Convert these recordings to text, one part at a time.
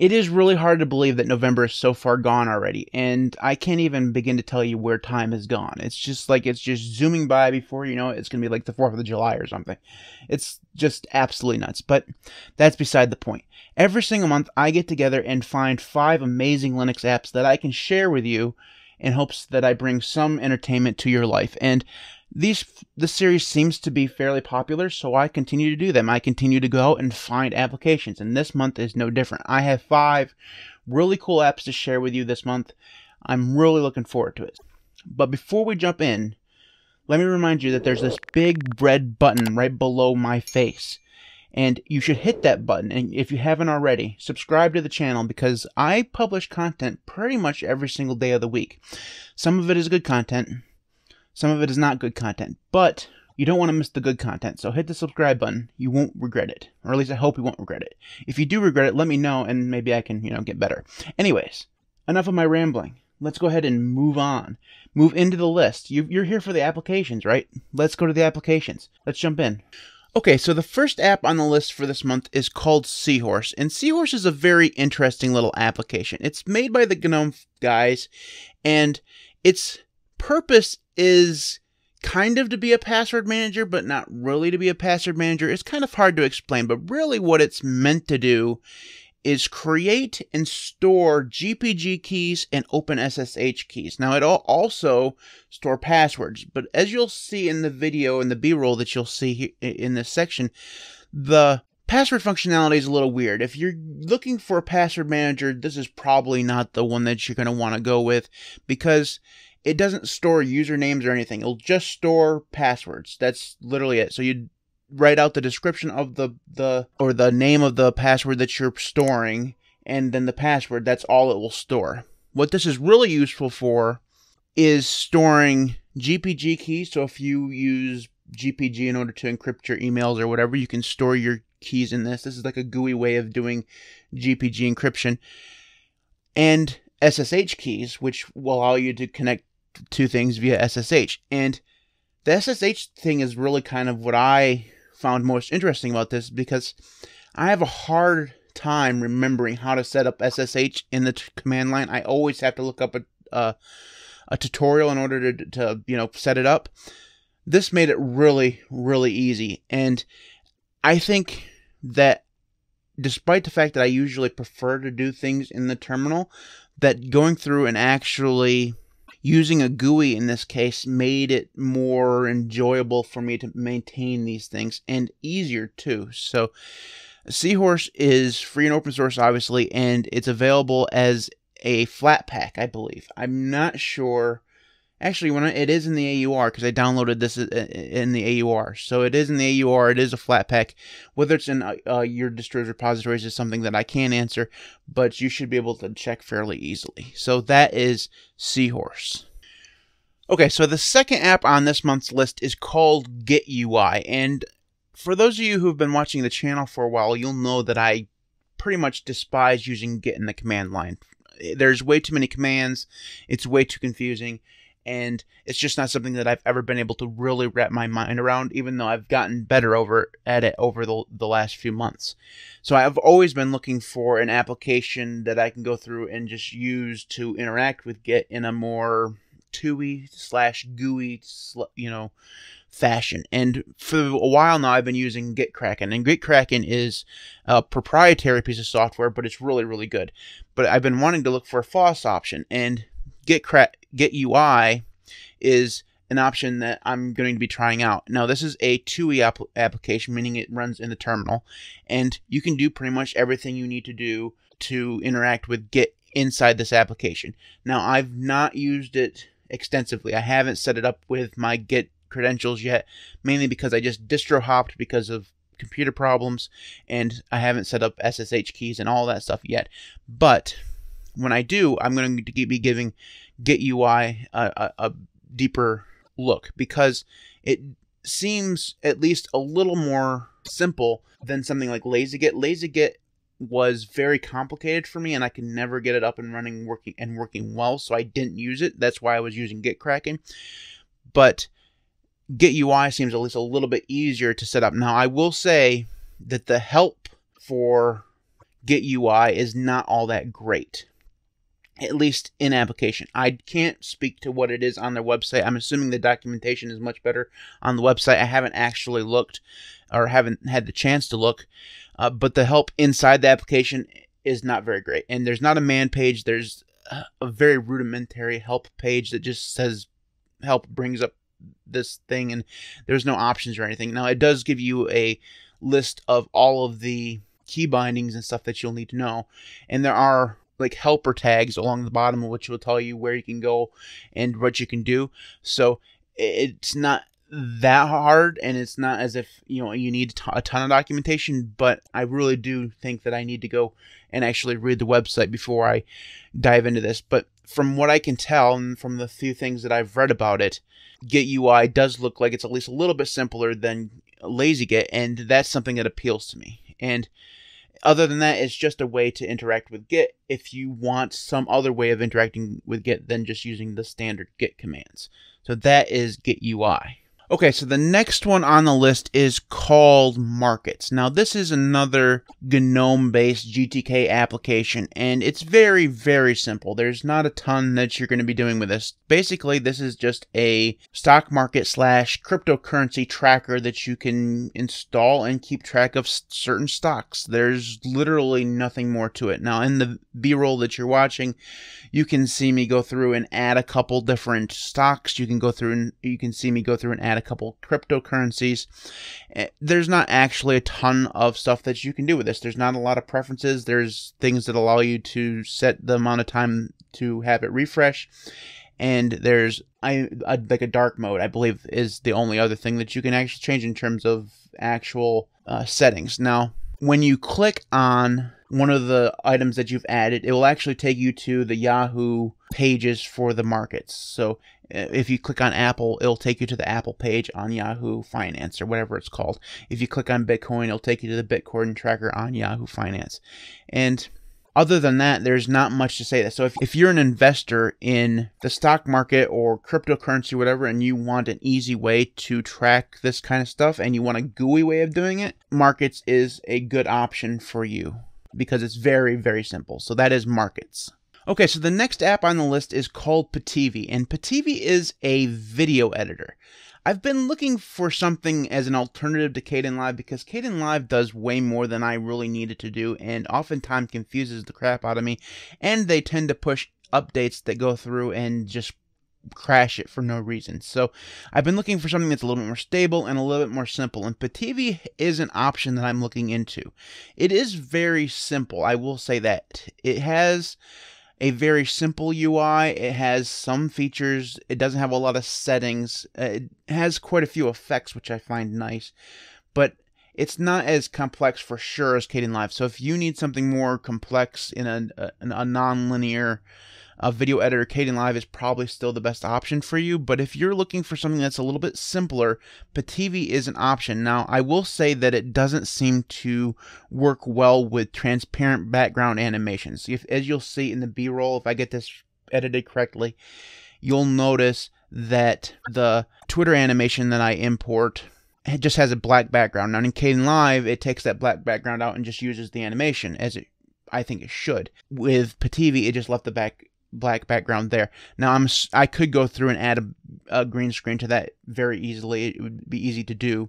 It is really hard to believe that November is so far gone already, and I can't even begin to tell you where time has gone. It's just like it's just zooming by before you know it, it's going to be like the 4th of July or something. It's just absolutely nuts, but that's beside the point. Every single month, I get together and find five amazing Linux apps that I can share with you in hopes that I bring some entertainment to your life. And these this series seems to be fairly popular, so I continue to do them. I continue to go and find applications, and this month is no different. I have five really cool apps to share with you this month. I'm really looking forward to it. But before we jump in, let me remind you that there's this big red button right below my face. And you should hit that button. And if you haven't already, subscribe to the channel because I publish content pretty much every single day of the week. Some of it is good content, some of it is not good content, but you don't want to miss the good content. So hit the subscribe button. You won't regret it. Or at least I hope you won't regret it. If you do regret it, let me know and maybe I can, you know, get better. Anyways, enough of my rambling. Let's go ahead and move on. Move into the list. You, you're here for the applications, right? Let's go to the applications. Let's jump in. Okay, so the first app on the list for this month is called Seahorse, and Seahorse is a very interesting little application. It's made by the GNOME guys, and its purpose is kind of to be a password manager, but not really to be a password manager. It's kind of hard to explain, but really what it's meant to do is create and store GPG keys and OpenSSH keys. Now, it'll also store passwords, but as you'll see in the video and the B-roll that you'll see in this section, the password functionality is a little weird. If you're looking for a password manager, this is probably not the one that you're going to want to go with because it doesn't store usernames or anything. It'll just store passwords. That's literally it. So you write out the description of the the or the name of the password that you're storing and then the password that's all it will store what this is really useful for is storing gpg keys so if you use gpg in order to encrypt your emails or whatever you can store your keys in this this is like a gui way of doing gpg encryption and ssh keys which will allow you to connect two things via ssh and the ssh thing is really kind of what i found most interesting about this because I have a hard time remembering how to set up SSH in the command line. I always have to look up a uh, a tutorial in order to to you know set it up. This made it really really easy, and I think that despite the fact that I usually prefer to do things in the terminal, that going through and actually using a GUI in this case made it more enjoyable for me to maintain these things and easier too. So, Seahorse is free and open source, obviously, and it's available as a Flatpak, I believe. I'm not sure. Actually, when I, it is in the AUR because I downloaded this uh, in the AUR, so it is in the AUR. It is a Flatpak. Whether it's in uh, uh, your distro's repositories is something that I can't answer, but you should be able to check fairly easily. So that is Seahorse. Okay, so the second app on this month's list is called GitUI, and for those of you who've been watching the channel for a while, you'll know that I pretty much despise using Git in the command line. There's way too many commands. It's way too confusing and it's just not something that I've ever been able to really wrap my mind around, even though I've gotten better over at it over the, the last few months. So I've always been looking for an application that I can go through and just use to interact with Git in a more TUI slash GUI, you know, fashion. And for a while now, I've been using GitKraken, and GitKraken is a proprietary piece of software, but it's really, really good. But I've been wanting to look for a FOSS option, and Git GitUI is an option that I'm going to be trying out. Now, this is a TUI app- application, meaning it runs in the terminal, and you can do pretty much everything you need to do to interact with Git inside this application. Now, I've not used it extensively. I haven't set it up with my Git credentials yet, mainly because I just distro hopped because of computer problems, and I haven't set up SSH keys and all that stuff yet. But when I do, I'm going to be giving GitUI a, a, a deeper look because it seems at least a little more simple than something like LazyGit. LazyGit was very complicated for me and I could never get it up and running working and working well, so I didn't use it. That's why I was using GitKraken. But GitUI seems at least a little bit easier to set up. Now I will say that the help for GitUI is not all that great at least in application. I can't speak to what it is on their website. I'm assuming the documentation is much better on the website. I haven't actually looked or haven't had the chance to look, uh, but the help inside the application is not very great. And there's not a man page. There's a very rudimentary help page that just says help brings up this thing and there's no options or anything. Now it does give you a list of all of the key bindings and stuff that you'll need to know. And there are like helper tags along the bottom which will tell you where you can go and what you can do. So it's not that hard and it's not as if you know you need a ton of documentation but i really do think that i need to go and actually read the website before i dive into this but from what i can tell and from the few things that i've read about it GitUI does look like it's at least a little bit simpler than LazyGit and that's something that appeals to me and other than that, it's just a way to interact with Git if you want some other way of interacting with Git than just using the standard Git commands. So that is Git UI. Okay, so the next one on the list is called Markets. Now, this is another GNOME based GTK application, and it's very, very simple. There's not a ton that you're going to be doing with this. Basically, this is just a stock market slash cryptocurrency tracker that you can install and keep track of certain stocks. There's literally nothing more to it. Now, in the B roll that you're watching, you can see me go through and add a couple different stocks. You can go through and you can see me go through and add a couple cryptocurrencies. Eh, there's not actually a ton of stuff that you can do with this. There's not a lot of preferences. There's things that allow you to set the amount of time to have it refresh. And there's I like a dark mode, I believe, is the only other thing that you can actually change in terms of actual uh, settings. Now, when you click on one of the items that you've added, it will actually take you to the Yahoo pages for the markets. So uh, if you click on Apple, it'll take you to the Apple page on Yahoo Finance or whatever it's called. If you click on Bitcoin, it'll take you to the Bitcoin tracker on Yahoo Finance. And other than that, there's not much to say. That so if, if you're an investor in the stock market or cryptocurrency, whatever, and you want an easy way to track this kind of stuff and you want a GUI way of doing it, Markets is a good option for you because it's very, very simple. So that is Markets. Okay, so the next app on the list is called Pitivi, and Pitivi is a video editor. I've been looking for something as an alternative to Caden Kdenlive because Caden Kdenlive does way more than I really needed to do and oftentimes confuses the crap out of me, and they tend to push updates that go through and just crash it for no reason. So I've been looking for something that's a little bit more stable and a little bit more simple. And Pitivi is an option that I'm looking into. It is very simple. I will say that it has a very simple UI. It has some features. It doesn't have a lot of settings. Uh, it has quite a few effects, which I find nice. But it's not as complex for sure as Kdenlive. So if you need something more complex in a, a, a non-linear a video editor, Caden Kdenlive is probably still the best option for you. But if you're looking for something that's a little bit simpler, Pitivi is an option. Now, I will say that it doesn't seem to work well with transparent background animations. If, as you'll see in the B-roll, if I get this edited correctly, you'll notice that the Twitter animation that I import it just has a black background. Now in Caden Kdenlive, it takes that black background out and just uses the animation as it I think it should. With Pitivi, it just left the back black background there. Now I'm I could go through and add a, a green screen to that very easily. It would be easy to do.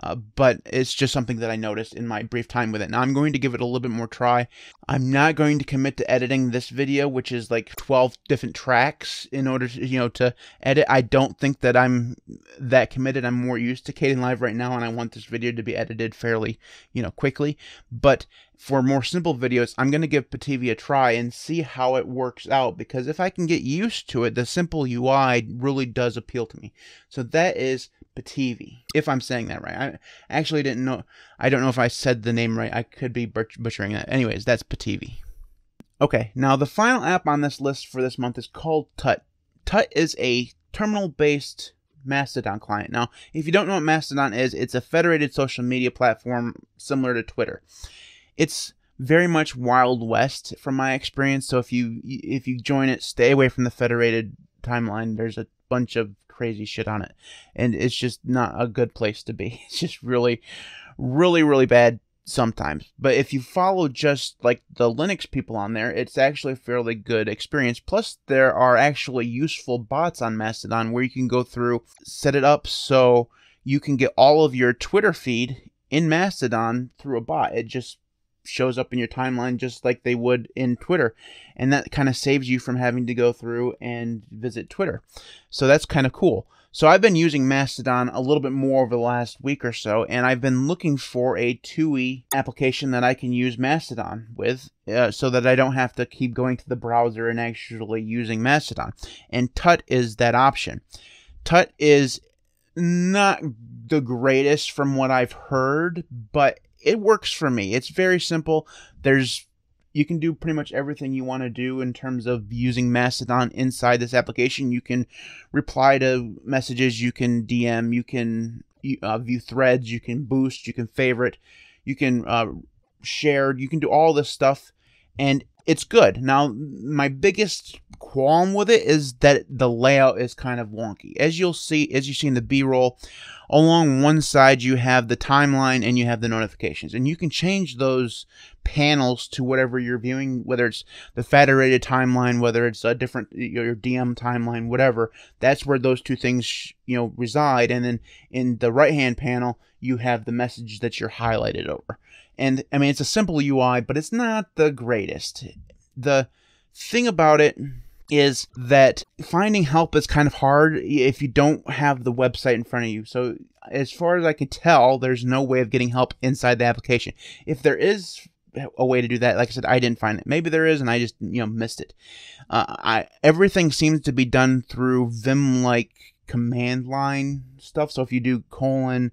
Uh, but it's just something that I noticed in my brief time with it. Now I'm going to give it a little bit more try. I'm not going to commit to editing this video, which is like 12 different tracks in order to, you know, to edit. I don't think that I'm that committed. I'm more used to Kdenlive right now, and I want this video to be edited fairly, you know, quickly. But for more simple videos, I'm going to give Pitivi a try and see how it works out because if I can get used to it, the simple UI really does appeal to me. So that is Pitivi, if I'm saying that right. I actually didn't know. I don't know if I said the name right. I could be butchering that. Anyways, that's Pitivi. Okay, now the final app on this list for this month is called Tut. Tut is a terminal-based Mastodon client. Now, if you don't know what Mastodon is, it's a federated social media platform similar to Twitter. It's very much Wild West from my experience. So if you if you join it, stay away from the federated timeline. There's a bunch of crazy shit on it. And it's just not a good place to be. It's just really, really, really bad. sometimes. But if you follow just like the Linux people on there, it's actually a fairly good experience. Plus, there are actually useful bots on Mastodon where you can go through, set it up so you can get all of your Twitter feed in Mastodon through a bot. It just shows up in your timeline just like they would in Twitter. And that kind of saves you from having to go through and visit Twitter. So that's kind of cool. So I've been using Mastodon a little bit more over the last week or so, and I've been looking for a TUI application that I can use Mastodon with uh, so that I don't have to keep going to the browser and actually using Mastodon. And Tut is that option. Tut is not the greatest from what I've heard, but it works for me. It's very simple. There's you can do pretty much everything you want to do in terms of using Mastodon inside this application. You can reply to messages, you can DM, you can uh, view threads, you can boost, you can favorite, you can uh, share, you can do all this stuff, and it's good. Now, my biggest qualm with it is that the layout is kind of wonky. As you'll see, as you see in the B-roll, along one side you have the timeline and you have the notifications and you can change those panels to whatever you're viewing whether it's the federated timeline whether it's a different your dm timeline whatever that's where those two things you know reside and then in the right hand panel you have the message that you're highlighted over and i mean it's a simple ui but it's not the greatest the thing about it is that finding help is kind of hard if you don't have the website in front of you. So, as far as I can tell, there's no way of getting help inside the application. If there is a way to do that, like I said, I didn't find it. Maybe there is, and I just you know missed it. Uh, I everything seems to be done through Vim like command line stuff. So if you do colon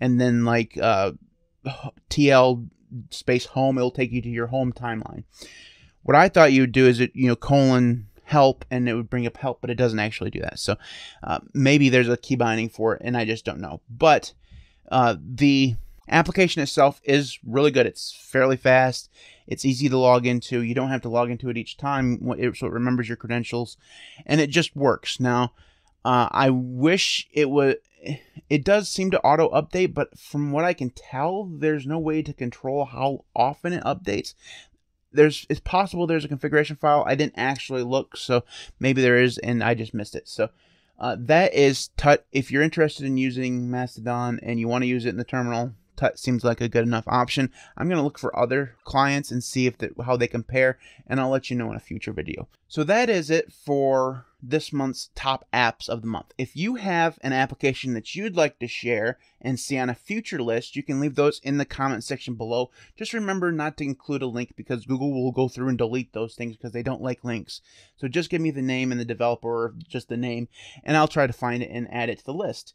and then like uh, TL space home, it'll take you to your home timeline. What I thought you'd do is it you know colon help and it would bring up help, but it doesn't actually do that. So uh, maybe there's a key binding for it, and I just don't know. But uh, the application itself is really good. It's fairly fast. It's easy to log into. You don't have to log into it each time, so it remembers your credentials, and it just works. Now, uh, I wish it would. It does seem to auto update, but from what I can tell, there's no way to control how often it updates there's it's possible there's a configuration file. I didn't actually look, so maybe there is, and I just missed it. So uh, that is Tut. If you're interested in using Mastodon and you want to use it in the terminal, Tut seems like a good enough option. I'm going to look for other clients and see if the, how they compare, and I'll let you know in a future video. So that is it for this month's top apps of the month. If you have an application that you'd like to share and see on a future list, you can leave those in the comment section below. Just remember not to include a link because Google will go through and delete those things because they don't like links. So just give me the name and the developer, or just the name, and I'll try to find it and add it to the list.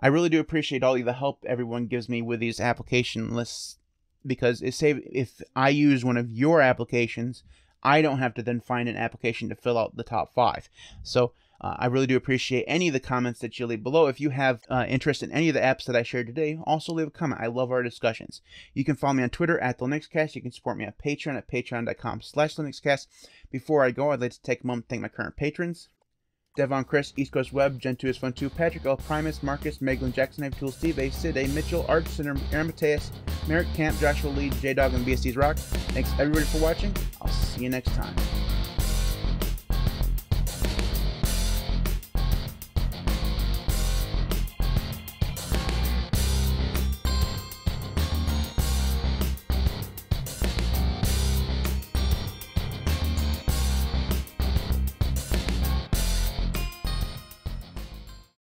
I really do appreciate all the help everyone gives me with these application lists because it save if I use one of your applications, I don't have to then find an application to fill out the top five. So uh, I really do appreciate any of the comments that you leave below. If you have uh, interest in any of the apps that I shared today, also leave a comment. I love our discussions. You can follow me on Twitter at the LinuxCast. You can support me on Patreon at patreon.com slash LinuxCast. Before I go, I'd like to take a moment to thank my current patrons. Devon Chris, East Coast Web, Gentoo is Fun Too, Patrick L. Primus, Marcus, Maeglin, Jackson, Tool, Steve A, Syd A, Mitchel, Art Center, Aaron Mateus, Marek Camp, Joshua Lee, JDawg, and BSD's Rock. Thanks everybody for watching. I'll see you next time.